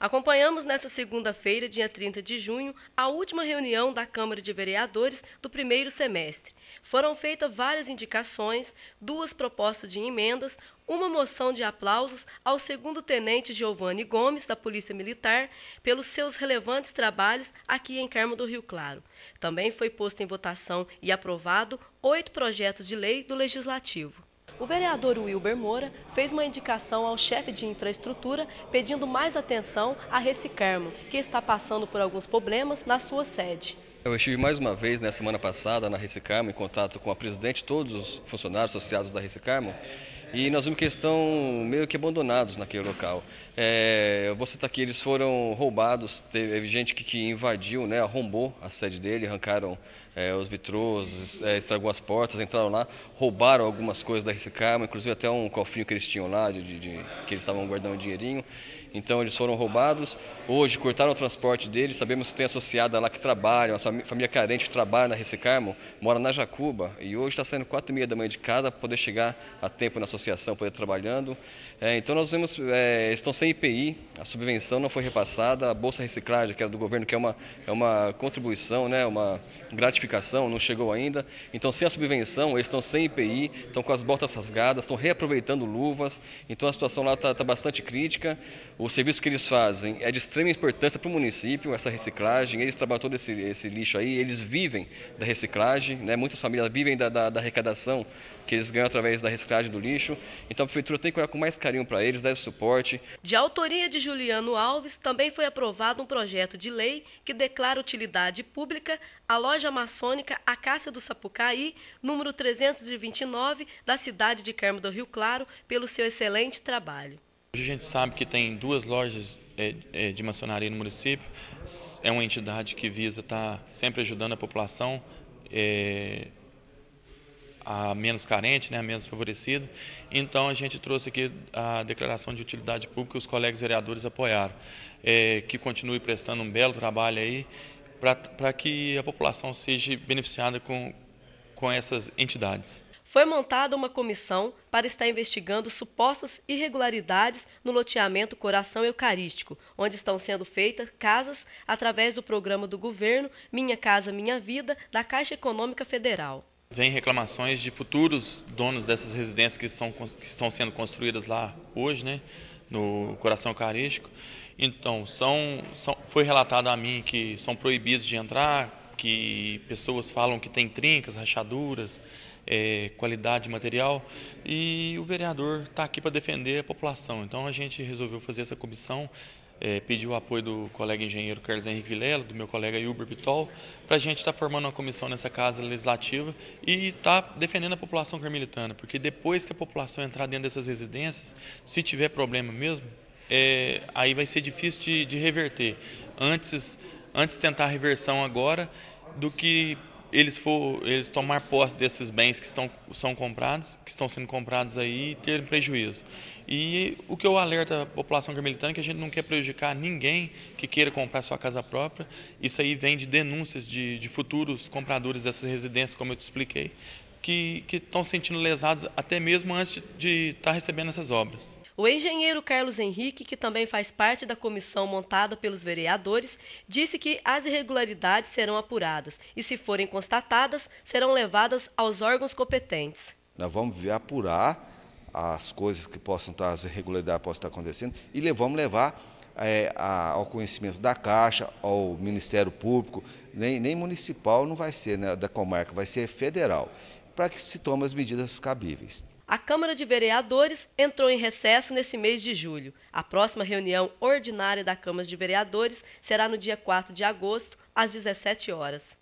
Acompanhamos nesta segunda-feira, dia 30 de junho, a última reunião da Câmara de Vereadores do primeiro semestre. Foram feitas várias indicações, duas propostas de emendas, uma moção de aplausos ao segundo tenente Giovanni Gomes, da Polícia Militar, pelos seus relevantes trabalhos aqui em Carmo do Rio Claro. Também foi posto em votação e aprovado oito projetos de lei do Legislativo. O vereador Wilber Moura fez uma indicação ao chefe de infraestrutura pedindo mais atenção à Recicarmo, que está passando por alguns problemas na sua sede. Eu estive mais uma vez na semana passada na Recicarmo em contato com a presidente e todos os funcionários associados da Recicarmo e nós vimos que eles estão meio que abandonados naquele local. É, vou citar aqui, eles foram roubados, teve gente que, que invadiu, né, arrombou a sede dele, arrancaram é, os vitrôs, é, estragou as portas, entraram lá, roubaram algumas coisas da Recicarmo, inclusive até um cofrinho que eles tinham lá, de, de, que eles estavam guardando um dinheirinho. Então eles foram roubados. Hoje cortaram o transporte deles. Sabemos que tem associada lá que trabalha, uma família carente que trabalha na Recicarmo, mora na Jacuba e hoje está saindo quatro e meia da manhã de casa para poder chegar a tempo na associação, poder trabalhando. É, então nós vemos, é, estão sem IPI, a subvenção não foi repassada, a bolsa reciclagem que era do governo que é uma é uma contribuição, né, uma gratificação, não chegou ainda. Então sem a subvenção eles estão sem IPI, estão com as botas rasgadas, estão reaproveitando luvas. Então a situação lá está tá bastante crítica o serviço que eles fazem é de extrema importância para o município, essa reciclagem. Eles trabalham todo esse, esse lixo aí, eles vivem da reciclagem, né? muitas famílias vivem da, da, da, arrecadação que eles ganham através da reciclagem do lixo. Então a prefeitura tem que olhar com mais carinho para eles, dar esse suporte. De autoria de Juliano Alves, também foi aprovado um projeto de lei que declara utilidade pública a loja maçônica Acácia do Sapucaí, número 329, da cidade de Carmo do Rio Claro, pelo seu excelente trabalho. Hoje a gente sabe que tem duas lojas é, é, de maçonaria no município. É uma entidade que visa estar tá sempre ajudando a população é, a menos carente, né, a menos favorecida. Então a gente trouxe aqui a declaração de utilidade pública que os colegas vereadores apoiaram, é, que continue prestando um belo trabalho aí para que a população seja beneficiada com, com essas entidades foi montada uma comissão para estar investigando supostas irregularidades no loteamento Coração Eucarístico, onde estão sendo feitas casas através do programa do governo Minha Casa Minha Vida, da Caixa Econômica Federal. Vem reclamações de futuros donos dessas residências que, são, que estão sendo construídas lá hoje, né, no Coração Eucarístico. Então, são, são, foi relatado a mim que são proibidos de entrar, que pessoas falam que tem trincas, rachaduras, é, qualidade de material e o vereador está aqui para defender a população. Então a gente resolveu fazer essa comissão, é, pediu o apoio do colega engenheiro Carlos Henrique Vilela, do meu colega Hilber Bitol, para a gente estar tá formando uma comissão nessa casa legislativa e estar tá defendendo a população carmelitana, porque depois que a população entrar dentro dessas residências, se tiver problema mesmo, é, aí vai ser difícil de, de reverter. Antes, antes tentar a reversão agora do que eles for eles tomar posse desses bens que estão são comprados, que estão sendo comprados aí e ter prejuízo. E o que eu alerto a população carmelitana é que a gente não quer prejudicar ninguém que queira comprar sua casa própria. Isso aí vem de denúncias de, de futuros compradores dessas residências, como eu te expliquei, que, que estão sentindo lesados até mesmo antes de estar tá recebendo essas obras. O engenheiro Carlos Henrique, que também faz parte da comissão montada pelos vereadores, disse que as irregularidades serão apuradas e, se forem constatadas, serão levadas aos órgãos competentes. Nós vamos apurar as coisas que possam estar, as irregularidades possam estar acontecendo e vamos levar é, a, ao conhecimento da Caixa, ao Ministério Público, nem, nem municipal não vai ser né, da comarca, vai ser federal, para que se tome as medidas cabíveis. A Câmara de Vereadores entrou em recesso nesse mês de julho. A próxima reunião ordinária da Câmara de Vereadores será no dia 4 de agosto, às 17 horas.